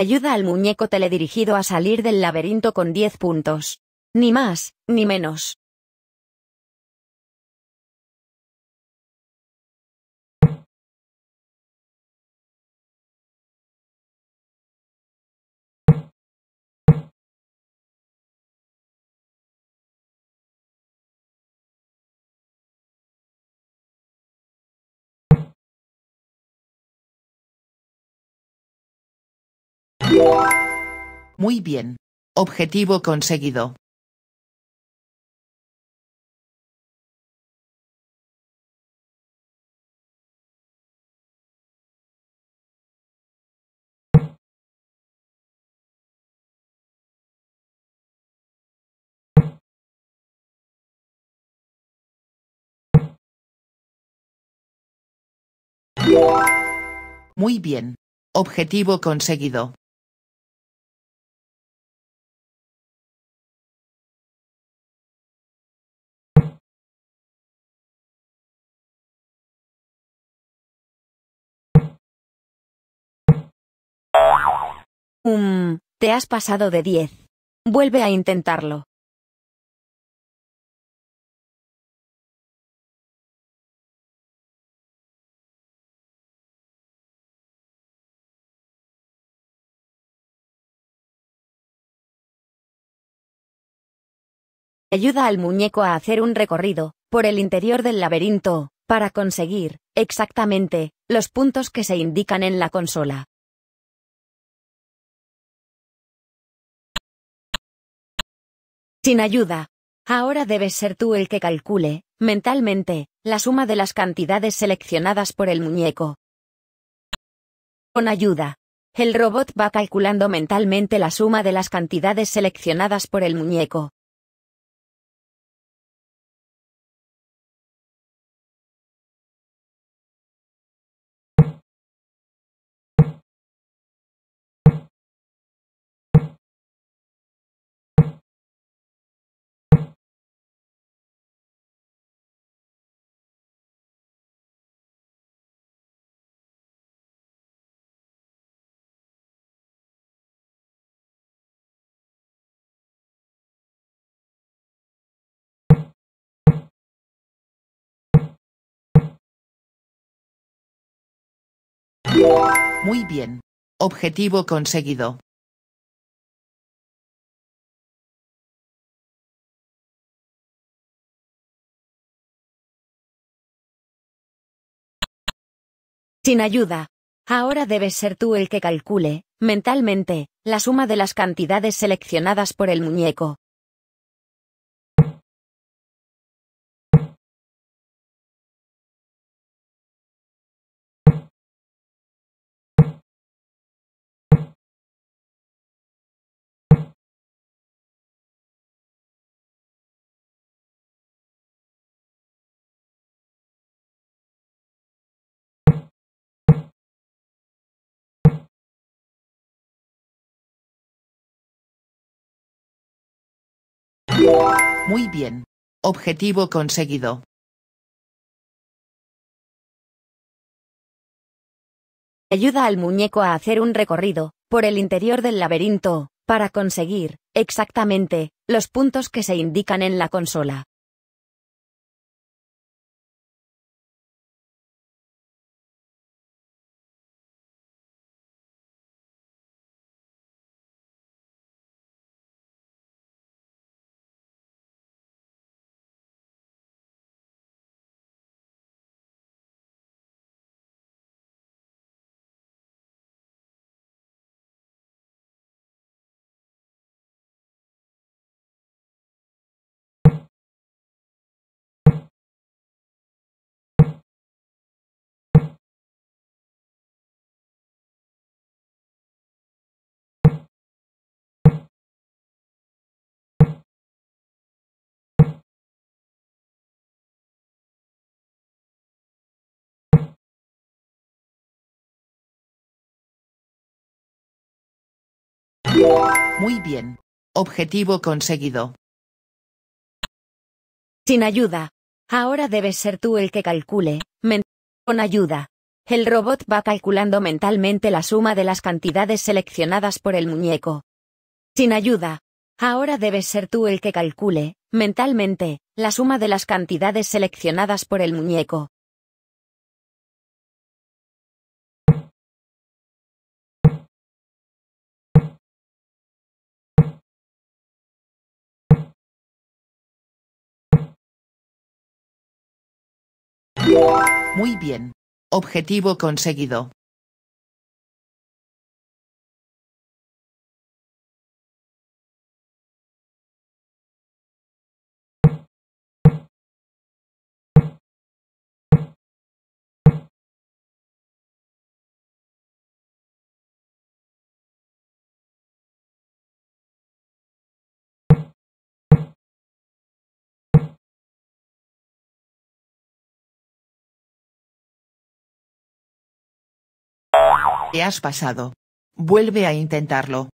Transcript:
Ayuda al muñeco teledirigido a salir del laberinto con 10 puntos. Ni más, ni menos. Muy bien. Objetivo conseguido. Muy bien. Objetivo conseguido. Um, te has pasado de 10. Vuelve a intentarlo. Ayuda al muñeco a hacer un recorrido, por el interior del laberinto, para conseguir, exactamente, los puntos que se indican en la consola. Sin ayuda. Ahora debes ser tú el que calcule, mentalmente, la suma de las cantidades seleccionadas por el muñeco. Con ayuda. El robot va calculando mentalmente la suma de las cantidades seleccionadas por el muñeco. Muy bien. Objetivo conseguido. Sin ayuda. Ahora debes ser tú el que calcule, mentalmente, la suma de las cantidades seleccionadas por el muñeco. Muy bien. Objetivo conseguido. Ayuda al muñeco a hacer un recorrido, por el interior del laberinto, para conseguir, exactamente, los puntos que se indican en la consola. Muy bien. Objetivo conseguido. Sin ayuda. Ahora debes ser tú el que calcule, con ayuda. El robot va calculando mentalmente la suma de las cantidades seleccionadas por el muñeco. Sin ayuda. Ahora debes ser tú el que calcule, mentalmente, la suma de las cantidades seleccionadas por el muñeco. Muy bien. Objetivo conseguido. Te has pasado. Vuelve a intentarlo.